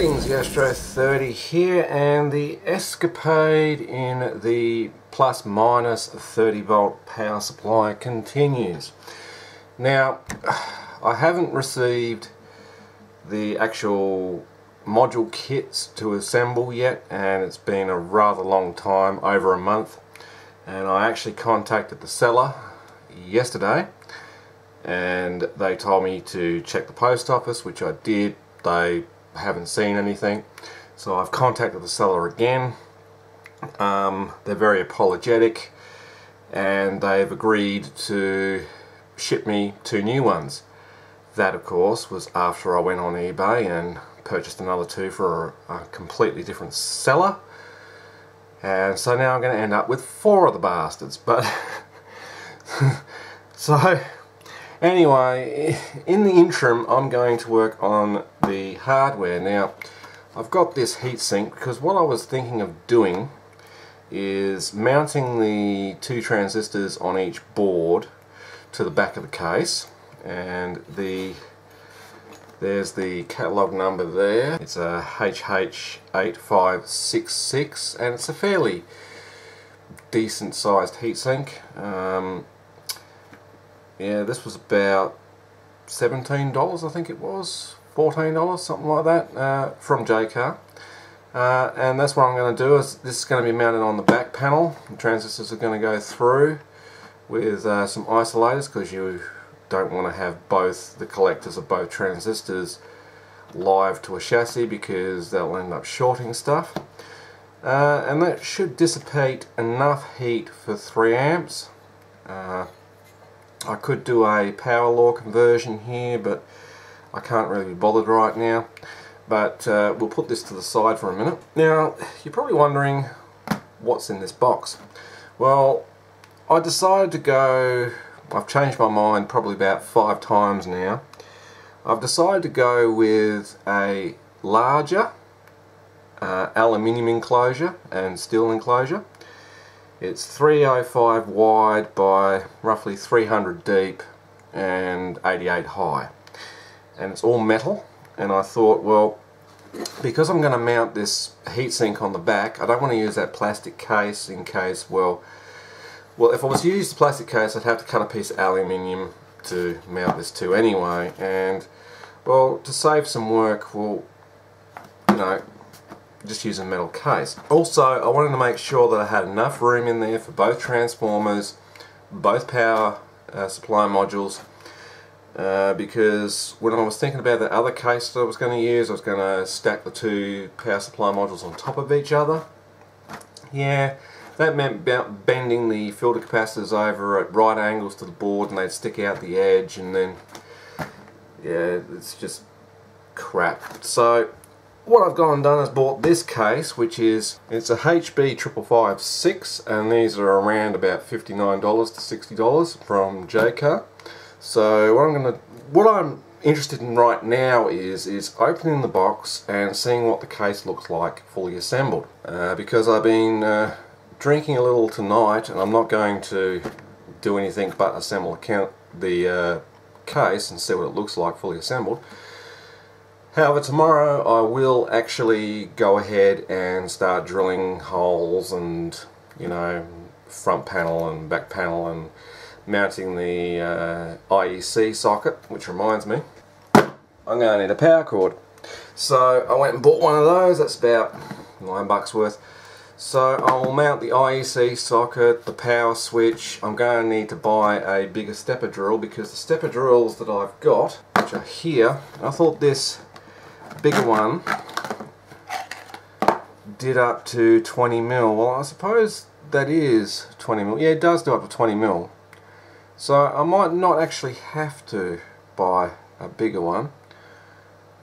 Greetings, Astro 30 here and the escapade in the plus minus 30 volt power supply continues. Now, I haven't received the actual module kits to assemble yet and it's been a rather long time, over a month and I actually contacted the seller yesterday and they told me to check the post office which I did. They haven't seen anything. So I've contacted the seller again. Um, they're very apologetic and they've agreed to ship me two new ones. That of course was after I went on eBay and purchased another two for a, a completely different seller. And so now I'm going to end up with four of the bastards. But so Anyway, in the interim I'm going to work on the hardware. Now, I've got this heatsink because what I was thinking of doing is mounting the two transistors on each board to the back of the case and the there's the catalog number there it's a HH8566 and it's a fairly decent sized heatsink um, yeah this was about $17 I think it was. $14 something like that uh, from Jaycar uh, and that's what I'm going to do is this is going to be mounted on the back panel. The transistors are going to go through with uh, some isolators because you don't want to have both the collectors of both transistors live to a chassis because they'll end up shorting stuff. Uh, and that should dissipate enough heat for 3 amps. Uh, I could do a power law conversion here but I can't really be bothered right now but uh, we'll put this to the side for a minute. Now you're probably wondering what's in this box. Well I decided to go, I've changed my mind probably about five times now. I've decided to go with a larger uh, aluminium enclosure and steel enclosure it's 305 wide by roughly 300 deep and 88 high. And it's all metal. And I thought, well, because I'm going to mount this heatsink on the back, I don't want to use that plastic case in case, well, well, if I was to use the plastic case, I'd have to cut a piece of aluminium to mount this to anyway. And, well, to save some work, well, you know, just use a metal case. Also, I wanted to make sure that I had enough room in there for both transformers, both power uh, supply modules, uh, because when I was thinking about the other case that I was going to use, I was going to stack the two power supply modules on top of each other. Yeah, that meant bending the filter capacitors over at right angles to the board and they'd stick out the edge and then, yeah, it's just crap. So what I've gone and done is bought this case which is it's a HB 5556 and these are around about $59 to $60 from Jaycar so what I'm gonna what I'm interested in right now is is opening the box and seeing what the case looks like fully assembled. Uh, because I've been uh, drinking a little tonight and I'm not going to do anything but assemble the uh, case and see what it looks like fully assembled However, tomorrow I will actually go ahead and start drilling holes and, you know, front panel and back panel and mounting the uh, IEC socket, which reminds me, I'm going to need a power cord. So I went and bought one of those, that's about nine bucks worth. So I'll mount the IEC socket, the power switch. I'm going to need to buy a bigger stepper drill because the stepper drills that I've got, which are here, I thought this bigger one did up to 20 mil. Well, I suppose that is 20 mil. Yeah, it does do up to 20 mil. So I might not actually have to buy a bigger one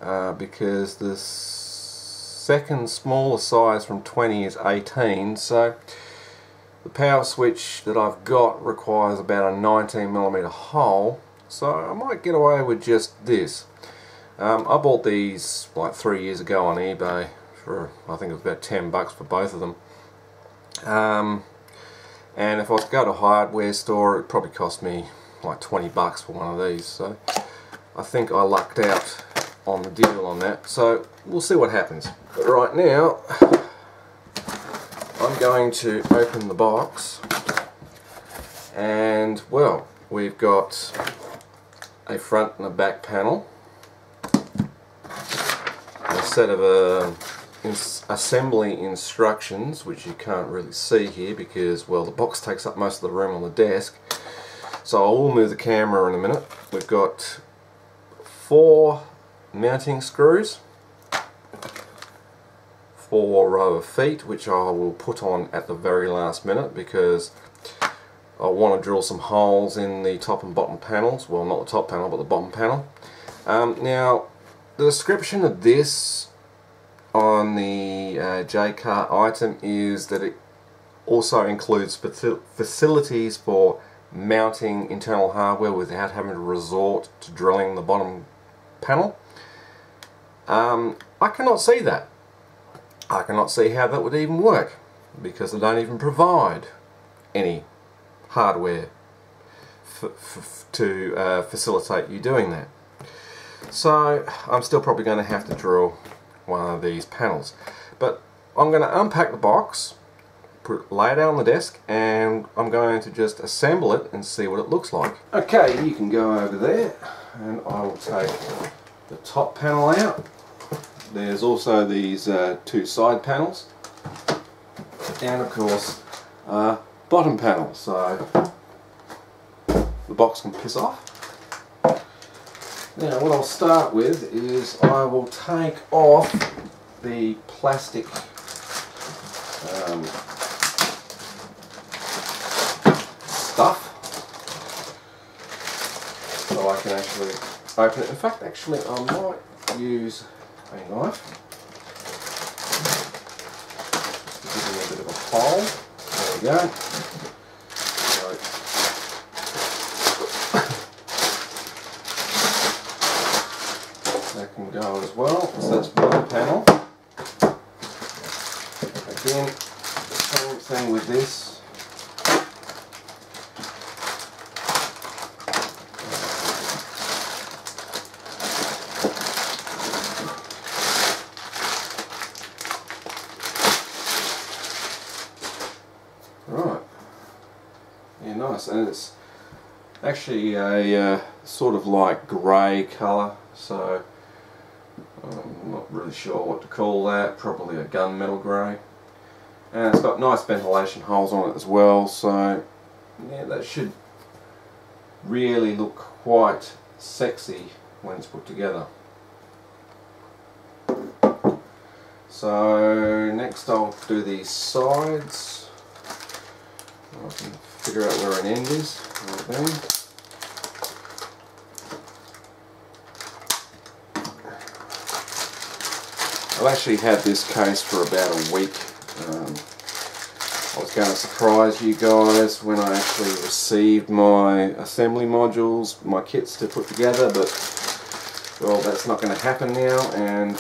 uh, because the second smaller size from 20 is 18. So the power switch that I've got requires about a 19 millimeter hole. So I might get away with just this. Um, I bought these like three years ago on eBay for I think it was about 10 bucks for both of them. Um, and if I was to go to a hardware store it probably cost me like 20 bucks for one of these so I think I lucked out on the deal on that. So we'll see what happens. But right now, I'm going to open the box and well, we've got a front and a back panel, set of uh, assembly instructions, which you can't really see here because, well, the box takes up most of the room on the desk. So I will move the camera in a minute. We've got four mounting screws, four row of feet, which I will put on at the very last minute because I want to drill some holes in the top and bottom panels. Well, not the top panel, but the bottom panel. Um, now, the description of this on the uh, Jaycar item is that it also includes facilities for mounting internal hardware without having to resort to drilling the bottom panel. Um, I cannot see that. I cannot see how that would even work because they don't even provide any hardware to uh, facilitate you doing that. So I'm still probably going to have to drill one of these panels. But I'm going to unpack the box put, lay it out on the desk and I'm going to just assemble it and see what it looks like. Okay, you can go over there and I will take the top panel out. There's also these uh, two side panels and of course uh, bottom panel so the box can piss off. Now what I'll start with is I will take off the plastic um, stuff so I can actually open it. In fact, actually, I might use a knife to give it a bit of a hole. There we go. that can go as well. So that's one panel. Again, same thing with this. and it's actually a uh, sort of like grey colour so I'm not really sure what to call that. Probably a gunmetal grey and it's got nice ventilation holes on it as well so yeah that should really look quite sexy when it's put together so next I'll do these sides I can figure out where an end is. Okay. I've actually had this case for about a week. Um, I was going to surprise you guys when I actually received my assembly modules, my kits to put together, but well that's not going to happen now and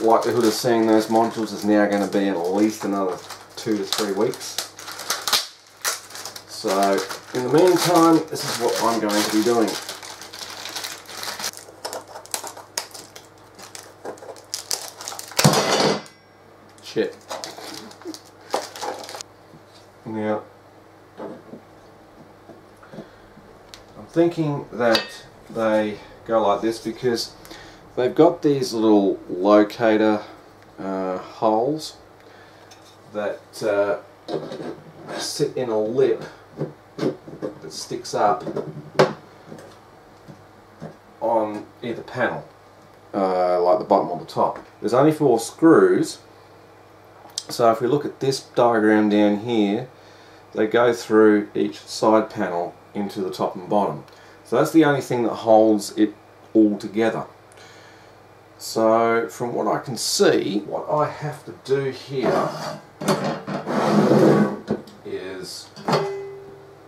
likelihood of seeing those modules is now going to be at least another two to three weeks. So, in the meantime, this is what I'm going to be doing. Shit. Now, I'm thinking that they go like this because they've got these little locator uh, holes that uh, sit in a lip that sticks up on either panel, uh, like the bottom or the top. There's only four screws, so if we look at this diagram down here, they go through each side panel into the top and bottom. So that's the only thing that holds it all together. So from what I can see, what I have to do here is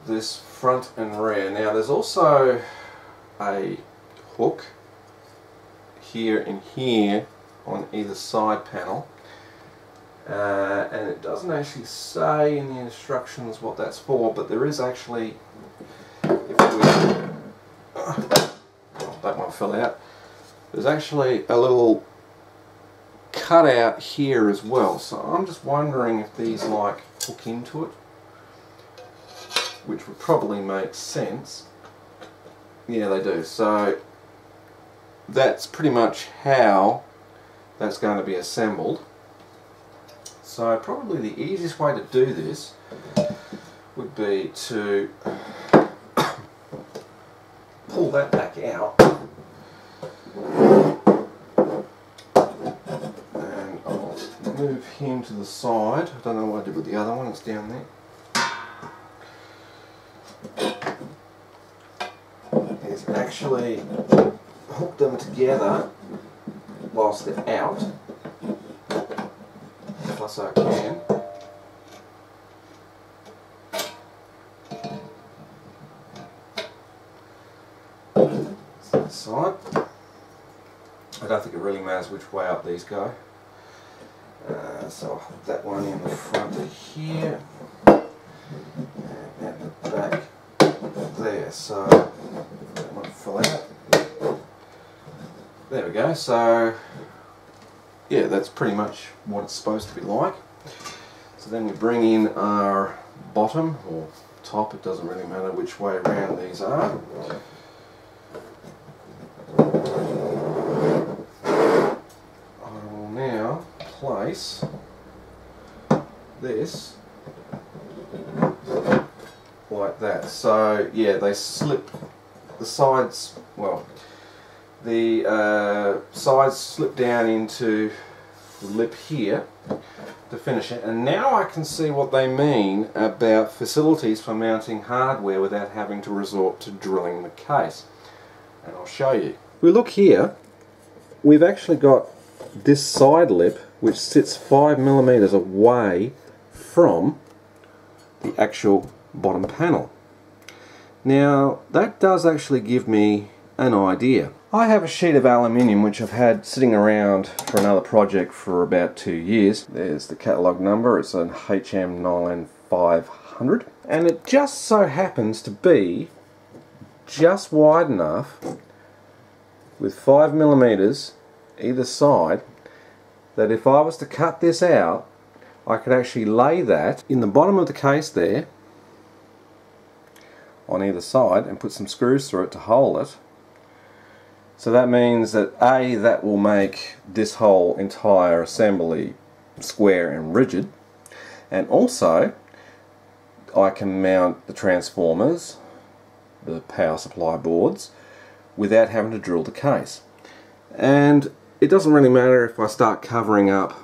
this front and rear. Now there's also a hook here and here on either side panel uh, and it doesn't actually say in the instructions what that's for but there is actually fell out there's actually a little cutout here as well so I'm just wondering if these like hook into it which would probably make sense. Yeah they do. So that's pretty much how that's going to be assembled. So probably the easiest way to do this would be to pull that back out and I'll move him to the side. I don't know what I did with the other one, it's down there. He's actually hooked them together whilst they're out, plus I can. side. I don't think it really matters which way up these go. Uh, so I'll hook that one in the front of here and at the back there. So that one fill out. There we go. So yeah, that's pretty much what it's supposed to be like. So then we bring in our bottom or top, it doesn't really matter which way around these are. Place this like that. So yeah, they slip the sides, well, the uh, sides slip down into the lip here to finish it. And now I can see what they mean about facilities for mounting hardware without having to resort to drilling the case. And I'll show you. We look here, we've actually got this side lip which sits 5 millimeters away from the actual bottom panel. Now that does actually give me an idea. I have a sheet of aluminium which I've had sitting around for another project for about two years. There's the catalogue number, it's an HM9500 and it just so happens to be just wide enough with 5 millimeters either side that if I was to cut this out I could actually lay that in the bottom of the case there on either side and put some screws through it to hold it. So that means that A that will make this whole entire assembly square and rigid. And also I can mount the transformers the power supply boards without having to drill the case. And it doesn't really matter if I start covering up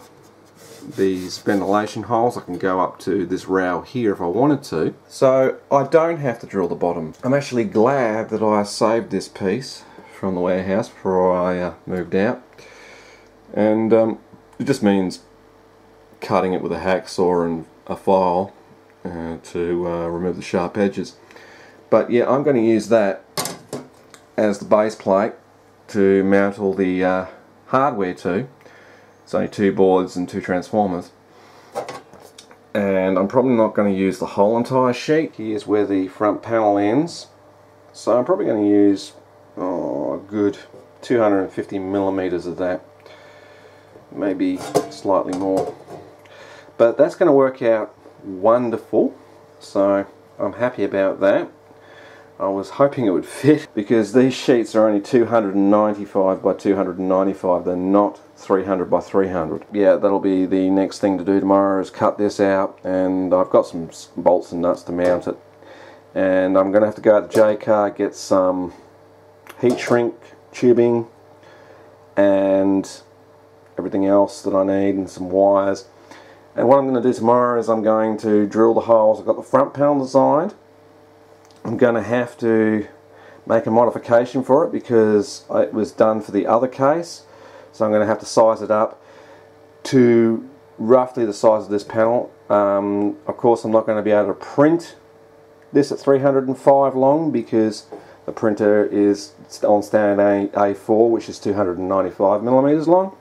these ventilation holes. I can go up to this rail here if I wanted to. So I don't have to drill the bottom. I'm actually glad that I saved this piece from the warehouse before I uh, moved out. And um, it just means cutting it with a hacksaw and a file uh, to uh, remove the sharp edges. But yeah, I'm going to use that as the base plate to mount all the uh, hardware to. It's only two boards and two transformers. And I'm probably not going to use the whole entire sheet. Here's where the front panel ends. So I'm probably going to use oh, a good 250 millimeters of that. Maybe slightly more. But that's going to work out wonderful. So I'm happy about that. I was hoping it would fit because these sheets are only 295 by 295 they're not 300 by 300 yeah that'll be the next thing to do tomorrow is cut this out and I've got some bolts and nuts to mount it. And I'm gonna have to go out to Jaycar get some heat shrink tubing and everything else that I need and some wires. And what I'm going to do tomorrow is I'm going to drill the holes. I've got the front panel designed I'm going to have to make a modification for it because it was done for the other case. So I'm going to have to size it up to roughly the size of this panel. Um, of course I'm not going to be able to print this at 305 long because the printer is on standard A4 which is 295 millimeters long.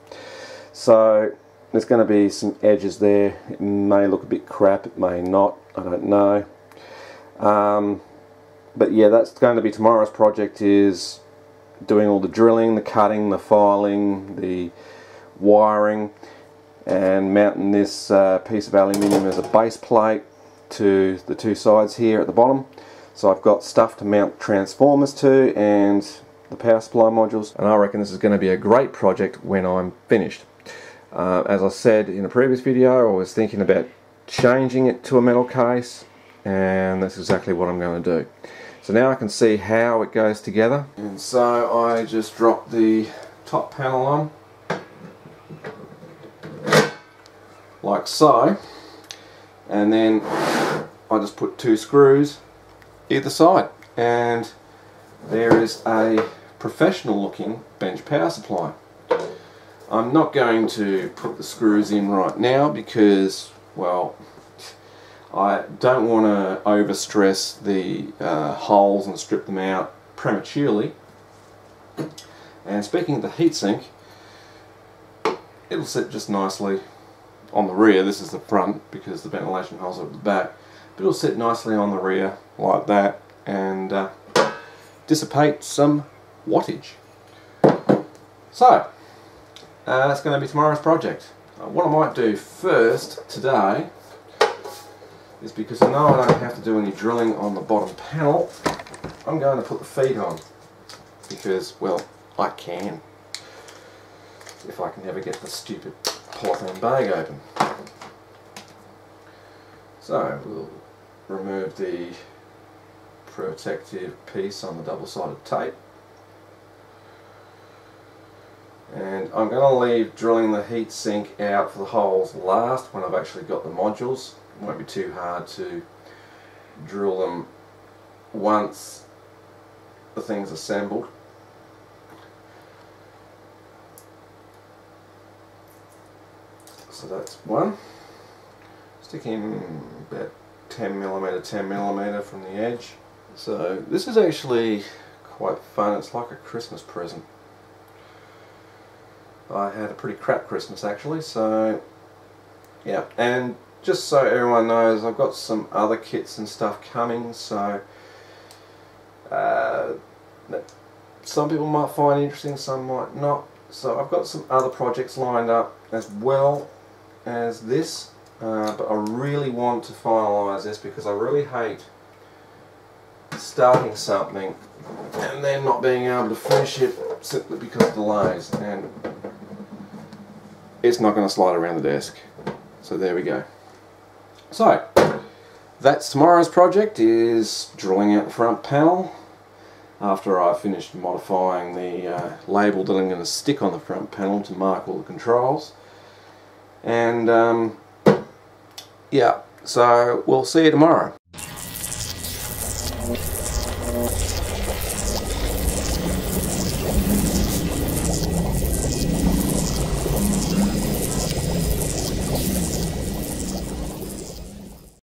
So there's going to be some edges there. It may look a bit crap it may not I don't know. Um, but yeah, that's going to be tomorrow's project is doing all the drilling, the cutting, the filing, the wiring and mounting this uh, piece of aluminium as a base plate to the two sides here at the bottom. So I've got stuff to mount transformers to and the power supply modules and I reckon this is going to be a great project when I'm finished. Uh, as I said in a previous video I was thinking about changing it to a metal case and that's exactly what I'm going to do. So now I can see how it goes together and so I just drop the top panel on like so and then I just put two screws either side and there is a professional looking bench power supply. I'm not going to put the screws in right now because well I don't want to overstress the uh, holes and strip them out prematurely and speaking of the heatsink it'll sit just nicely on the rear, this is the front because the ventilation holes are at the back, but it'll sit nicely on the rear like that and uh, dissipate some wattage. So, uh, that's going to be tomorrow's project. Uh, what I might do first today is because I know I don't have to do any drilling on the bottom panel, I'm going to put the feet on because, well, I can if I can ever get the stupid polythene bag open. So we'll remove the protective piece on the double-sided tape and I'm going to leave drilling the heat sink out for the holes last when I've actually got the modules. It won't be too hard to drill them once the thing's assembled. so that's one. Sticking about 10 millimeter, 10 millimeter from the edge. So this is actually quite fun. It's like a Christmas present. I had a pretty crap Christmas actually, so yeah. And just so everyone knows, I've got some other kits and stuff coming, so uh, some people might find interesting, some might not. So I've got some other projects lined up as well as this uh, but I really want to finalise this because I really hate starting something and then not being able to finish it simply because of delays and it's not going to slide around the desk so there we go so that's tomorrow's project is drawing out the front panel after I've finished modifying the uh, label that I'm going to stick on the front panel to mark all the controls and um, yeah, so we'll see you tomorrow.